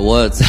我在